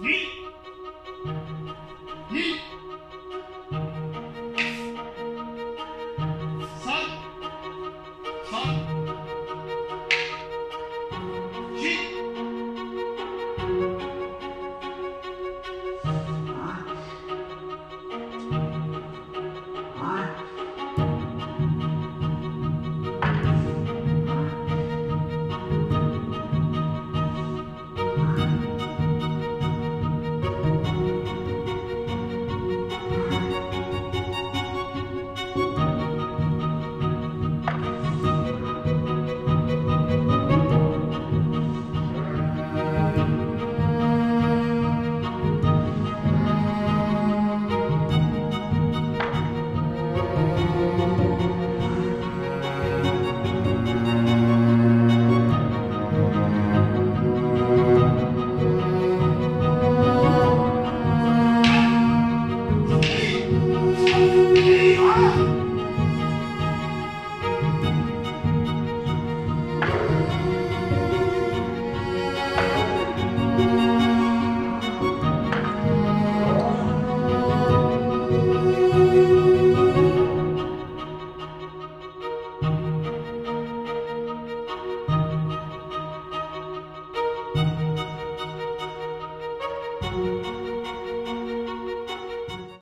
一